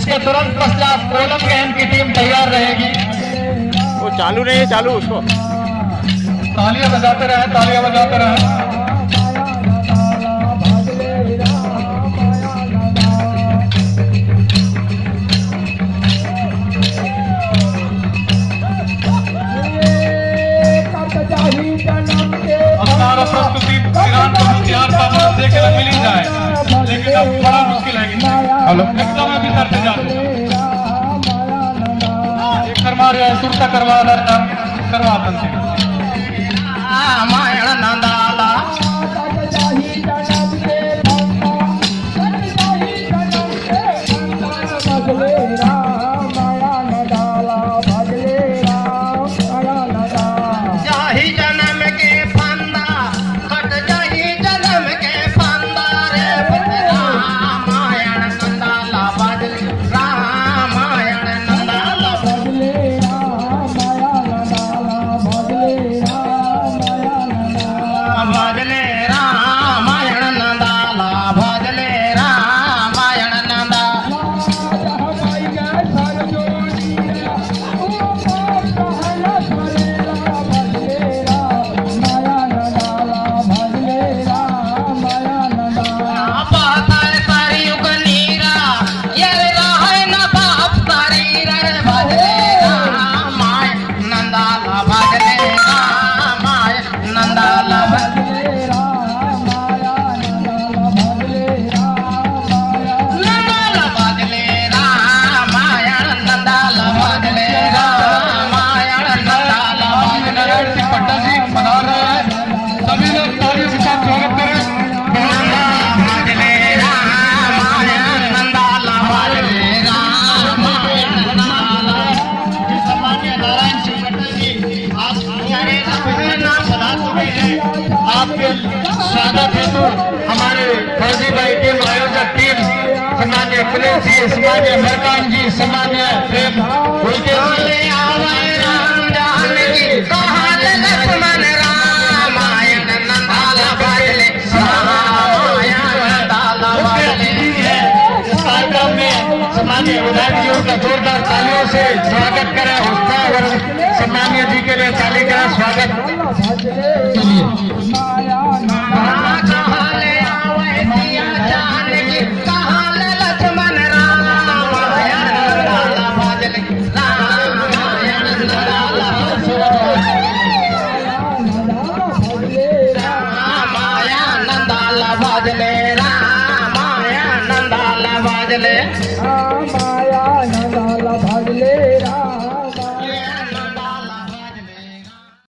इसके तुरंत पश्चात कोलम गहन की टीम तैयार रहेगी। वो चालू नहीं है चालू उसको। तालियाँ बजाते रहे तालियाँ बजाते रहे। मदद मिल ही जाए। लेकिन अब बड़ा मुश्किल है। हेलो। से जाते करवा करवा नारायण सिंह पट्टा जी पधार रहे हैं। सभी लोग तालियों के स्वागत करें। आपके स्वागत हेतु हमारे फौजी भाई टीम आयोजक टीम सम्मान्य पुलिस जी सम्मान्य मरकान जी सम्मान्य प्रेम उनके सम्मान्य विधायक का जोरदार तालियों से स्वागत करें। उत्साह और सम्मान्य जी के लिए ताली का स्वागत कहले भजले माया नाला लाला भजले